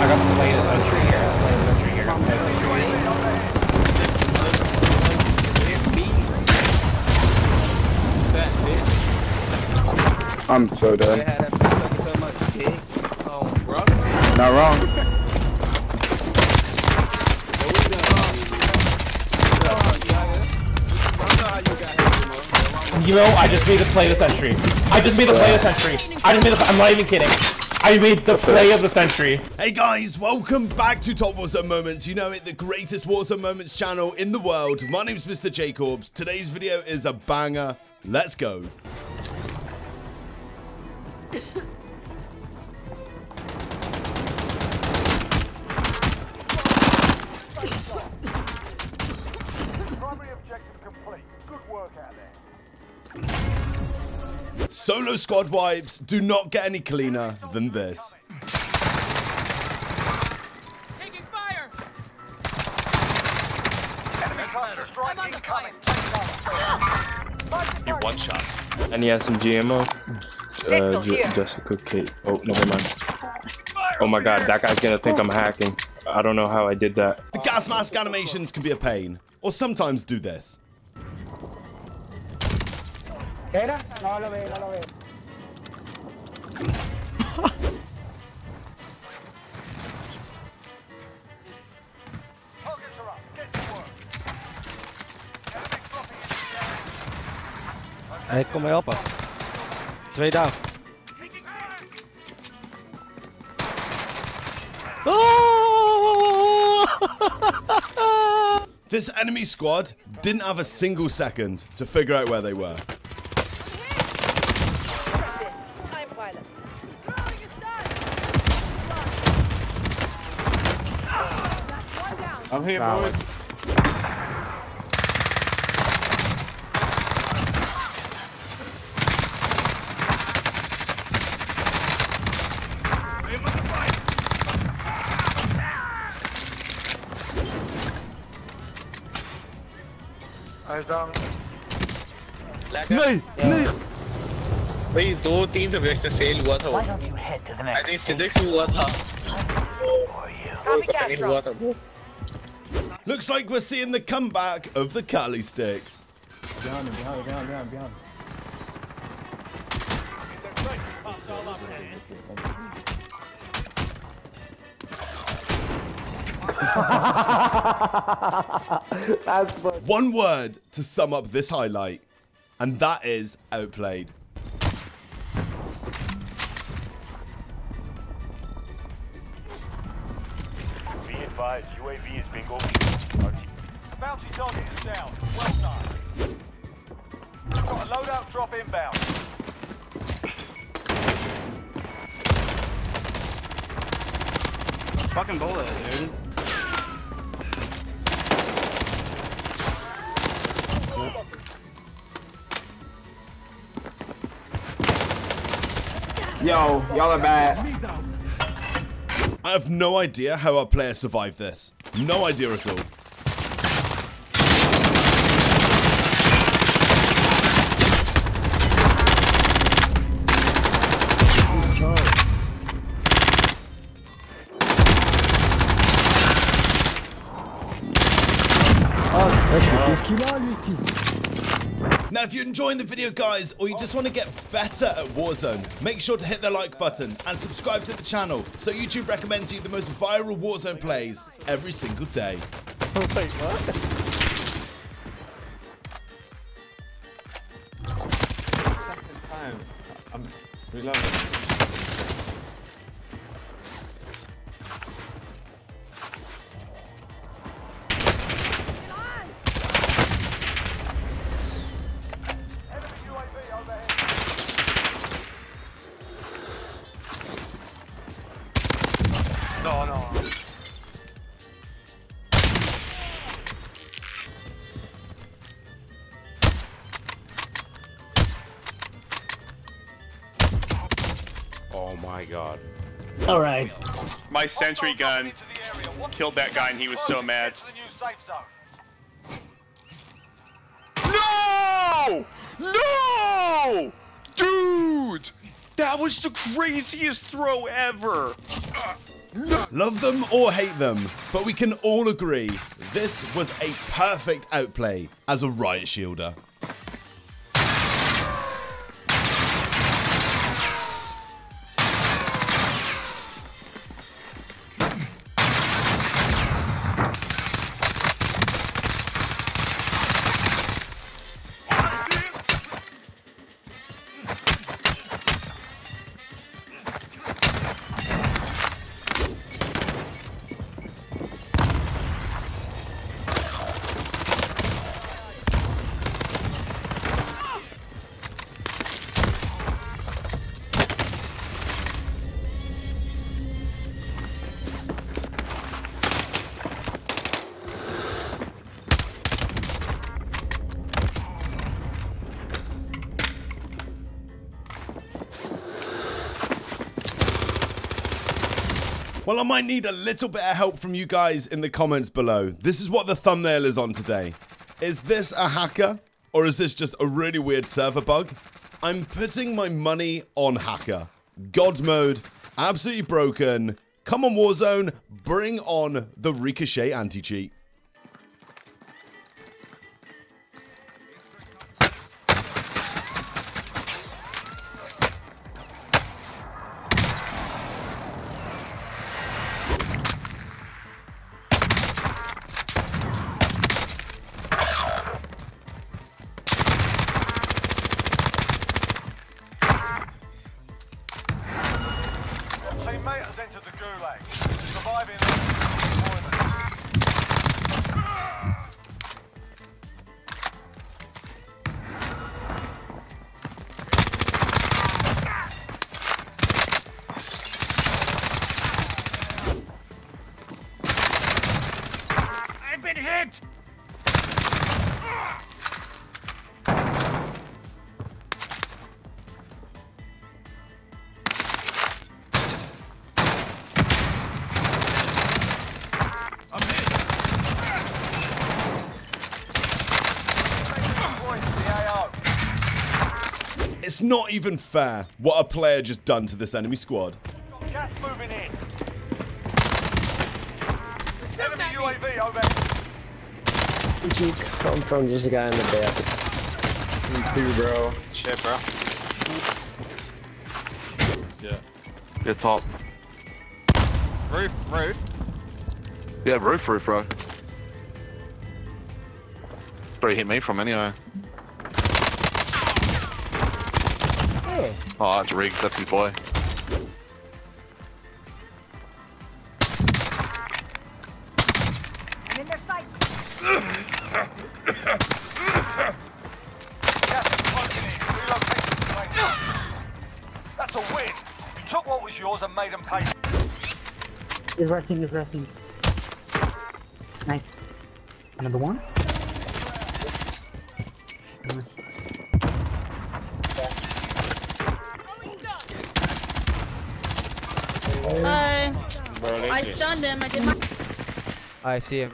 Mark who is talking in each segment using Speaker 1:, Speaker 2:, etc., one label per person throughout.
Speaker 1: I got to play the sentry here. Play the sentry here. Play the sentry.
Speaker 2: I'm so
Speaker 3: They
Speaker 2: dead.
Speaker 3: had that bitch sucking so much dick. Oh, bro.
Speaker 2: Not wrong.
Speaker 1: You know, I just made the play of the century. I just made the play of the century. I just made the. I'm not even kidding. I made the play of the century.
Speaker 4: Hey guys, welcome back to Top Warzone Moments. You know it, the greatest Warzone Moments channel in the world. My name's Mr. J Corbs. Today's video is a banger. Let's go. Solo squad wipes do not get any cleaner than this.
Speaker 5: Taking fire!
Speaker 6: Enemy
Speaker 5: I'm under
Speaker 6: incoming.
Speaker 5: fire!
Speaker 7: You one shot. And he has some GMO. Uh, J- Jessica Kate. Oh, never mind. Oh my god, that guy's gonna think I'm hacking. I don't know how I did that.
Speaker 4: The gas mask animations can be a pain, or sometimes do this.
Speaker 8: ¿Era? No lo ve, no lo ve.
Speaker 6: Targets are up. Get to work. Enemy dropping into the area.
Speaker 3: Hij kom mij helpen. Twee down.
Speaker 4: This enemy squad didn't have a single second to figure out where they were.
Speaker 5: I'm
Speaker 2: here, boys.
Speaker 6: Eyes down.
Speaker 3: Nee, nee.
Speaker 9: भाई दो तीन subject से fail हुआ था वो I think physics हुआ था
Speaker 5: Copy
Speaker 9: पता नहीं हुआ था वो
Speaker 4: Looks like we're seeing the comeback of the Kali sticks.
Speaker 2: Behind him, behind him, behind him, behind him. That's.
Speaker 4: One word to sum up this highlight, and that is outplayed.
Speaker 6: Be advised, UAV is being overshot. Bounty target is down. Well done. We've Got a loadout drop inbound.
Speaker 1: Fucking bullet, dude.
Speaker 2: Yo, y'all are bad.
Speaker 4: I have no idea how our player survived this. No idea at all. Now, if you're enjoying the video, guys, or you just want to get better at Warzone, make sure to hit the like button and subscribe to the channel so YouTube recommends you the most viral Warzone plays every single day.
Speaker 2: Time. I'm reloading.
Speaker 8: All right.
Speaker 9: My sentry gun
Speaker 6: Into the area. Watch
Speaker 9: killed that guy and he was so mad.
Speaker 6: to the new safe zone.
Speaker 9: No! No! Dude! That was the craziest throw ever.
Speaker 4: Love them or hate them, but we can all agree this was a perfect outplay as a riot shielder. Well, I might need a little bit of help from you guys in the comments below. This is what the thumbnail is on today. Is this a hacker? Or is this just a really weird server bug? I'm putting my money on hacker. God mode, absolutely broken. Come on Warzone, bring on the Ricochet anti-cheat. It's not even fair what a player just done to this enemy squad.
Speaker 6: Got gas moving in. Enemy UAV over.
Speaker 8: Where'd you come from? There's a guy in the bed.
Speaker 3: Me too, bro. Shit, bro.
Speaker 9: Yeah.
Speaker 10: Get top.
Speaker 9: Roof, roof.
Speaker 10: Yeah, roof, roof, bro. Where he hit me from anyway. Oh, it's Riggs, that's his boy.
Speaker 5: I'm in their sights.
Speaker 6: Gas is closing in. Relocating to place. That's a win. You took what was yours and made them pay.
Speaker 8: He's resting, he's resting. Nice. Another one? Nice.
Speaker 11: Uh, I stunned him. I did my.
Speaker 3: I see him.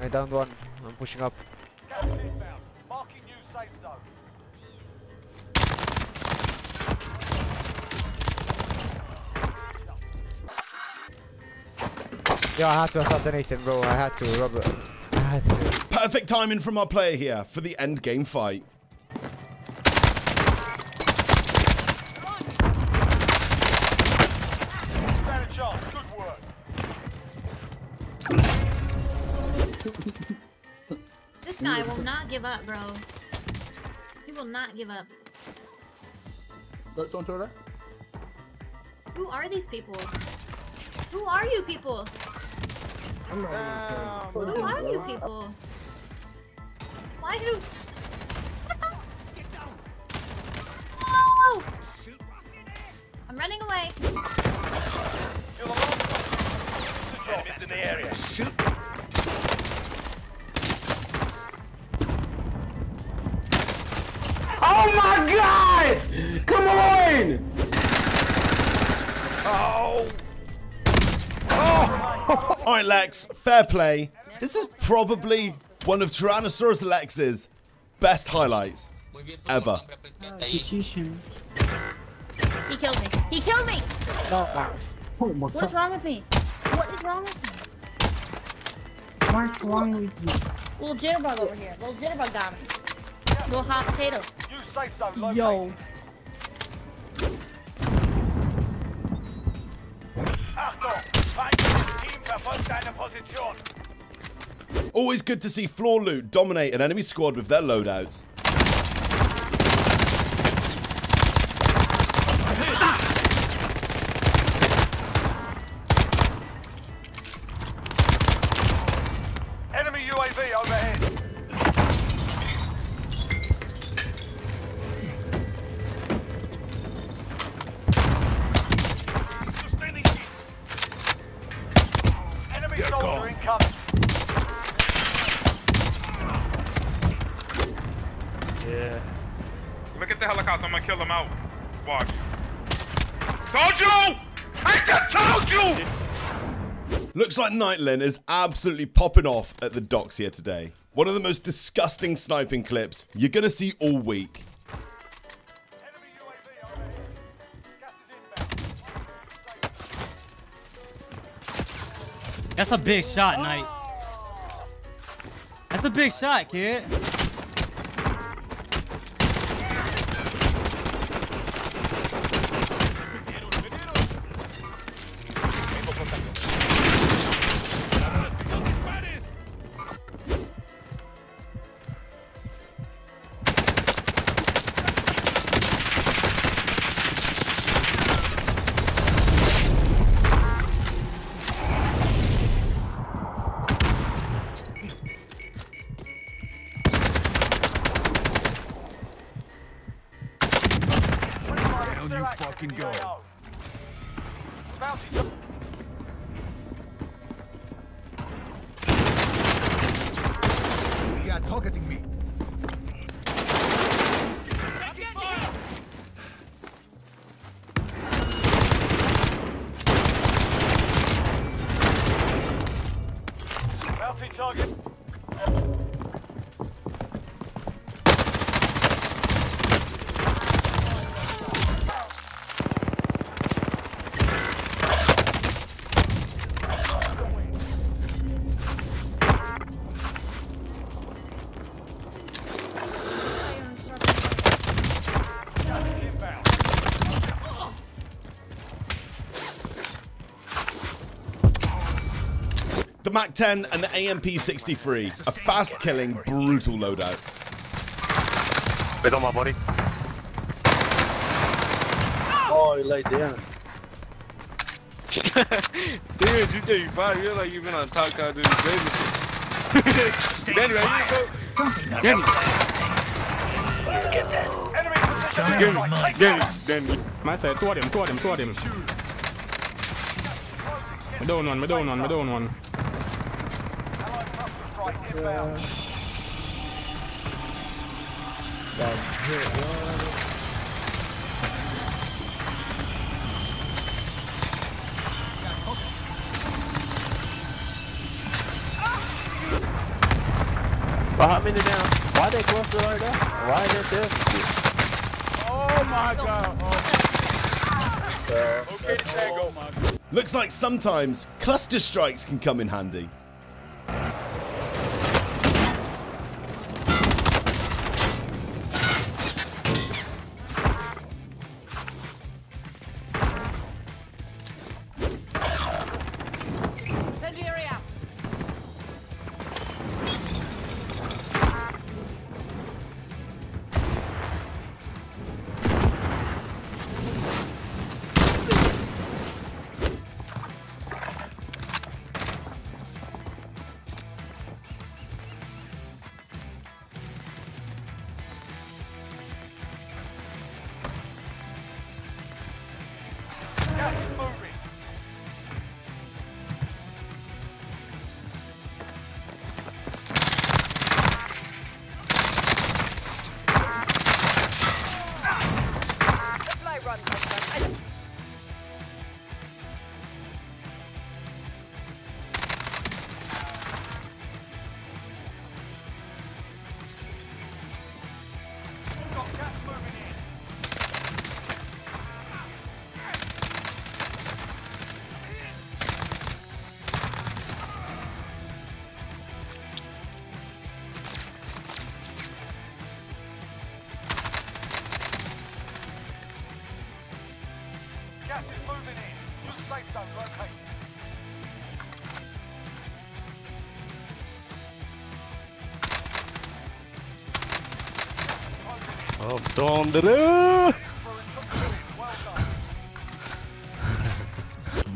Speaker 3: I downed one. I'm pushing up.
Speaker 6: Gas inbound. Marking new safe zone.
Speaker 3: Yo, I had to assassinate him, bro. I had to, Robert. I had to.
Speaker 4: Perfect timing from our player here for the end game fight.
Speaker 11: Guy will not give up, bro. He will not give up.
Speaker 2: That's on Twitter.
Speaker 11: Who are these people? Who are you people? Who are you people? Why do? Oh! I'm running away.
Speaker 6: You're
Speaker 4: right, Lex, fair play. This is probably one of Tyrannosaurus Lex's best highlights. ever.
Speaker 11: He killed me. He killed me! Oh what is wrong with me? What is wrong with me?
Speaker 12: What's wrong with you?
Speaker 11: Little jitterbug over here. Little jitterbug got me. Little hot potato.
Speaker 6: New safe zone located.
Speaker 12: Yo.
Speaker 4: Always good to see Floor Loot dominate an enemy squad with their loadouts.
Speaker 9: Kill him out. Watch. Told you! I just told you!
Speaker 4: Looks like Nightlin is absolutely popping off at the docks here today. One of the most disgusting sniping clips you're gonna see all week.
Speaker 6: Enemy UAV overhead. Gas is inbound.
Speaker 13: That's a big shot, Knight. That's a big shot, kid.
Speaker 6: Fucking go.
Speaker 4: MAC-10 and the AMP-63. A fast-killing, brutal loadout.
Speaker 14: Bit on my body.
Speaker 15: Oh, you laid down.
Speaker 2: Dude, you did you body. You're like you've been on Top Cow doing baby Danny, right here, go. Danny. Get that.
Speaker 6: Enemy position.
Speaker 2: Danny, Danny.
Speaker 16: My side, toward him, toward him, toward him. Me down one, me down one, me down
Speaker 6: one cluster strike inbound.
Speaker 15: Well, how many down? Why they cluster right there? Why is it there?
Speaker 9: Oh my god. Oh. Okay, Tango.
Speaker 4: Looks like sometimes cluster strikes can come in handy.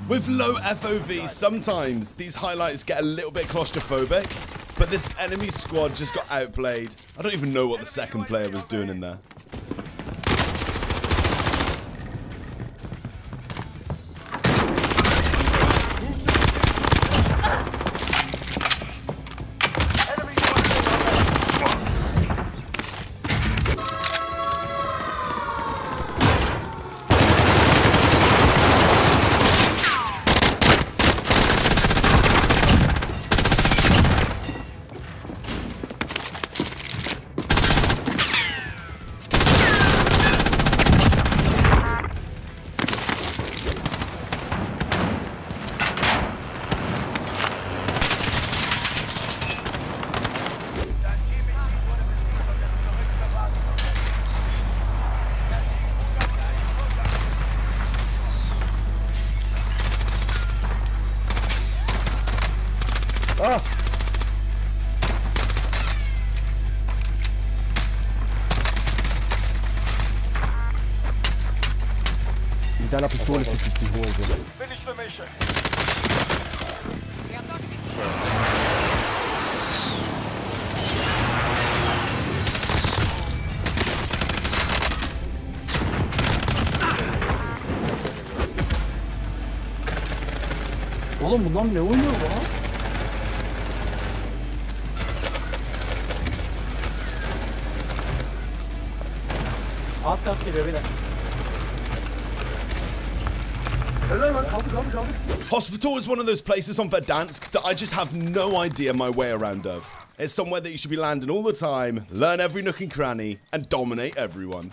Speaker 4: With low FOV, sometimes these highlights get a little bit claustrophobic, but this enemy squad just got outplayed. I don't even know what the second player was doing in there.
Speaker 1: Dà la pistola se ti ti muovo.
Speaker 6: Finish the mission.
Speaker 2: Oğlum bunlar ne oynuyor lan? Alt kat geliyor beyler.
Speaker 4: Hospital is one of those places on Verdansk that I just have no idea my way around of. It's somewhere that you should be landing all the time, learn every nook and cranny, and dominate everyone.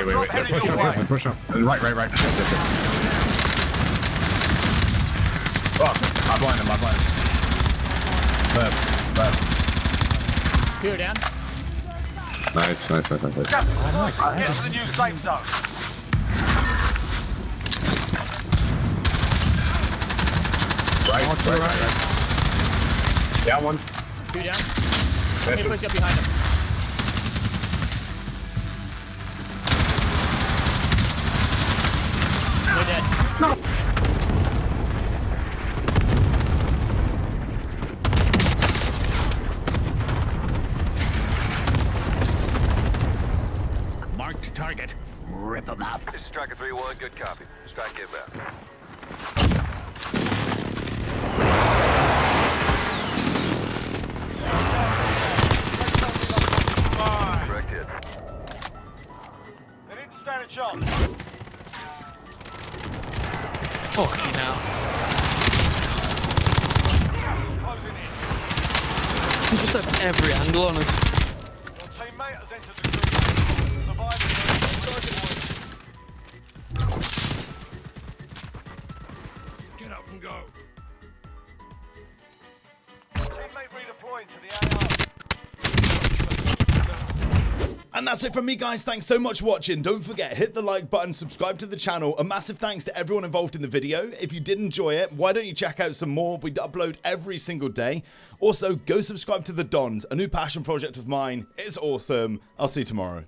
Speaker 17: Wait, wait, wait, wait. Push up, push up, push up. Right, right, right. Oh, I blind him, I blind him. Left, left.
Speaker 13: Here, down.
Speaker 17: Nice, nice, nice, nice. nice.
Speaker 6: Oh Get to the new safe zone.
Speaker 17: Right, right, right, right. Down one.
Speaker 13: Two down. Let me push up behind him. Dead. Every angle on us.
Speaker 6: Your teammate has entered the group. Surviving
Speaker 5: Get up and go.
Speaker 6: Teammate redeploying to the AR.
Speaker 4: And that's it from me, guys. Thanks so much for watching. Don't forget, hit the like button, subscribe to the channel. A massive thanks to everyone involved in the video. If you did enjoy it, why don't you check out some more? We upload every single day. Also, go subscribe to The Dons, a new passion project of mine. It's awesome. I'll see you tomorrow.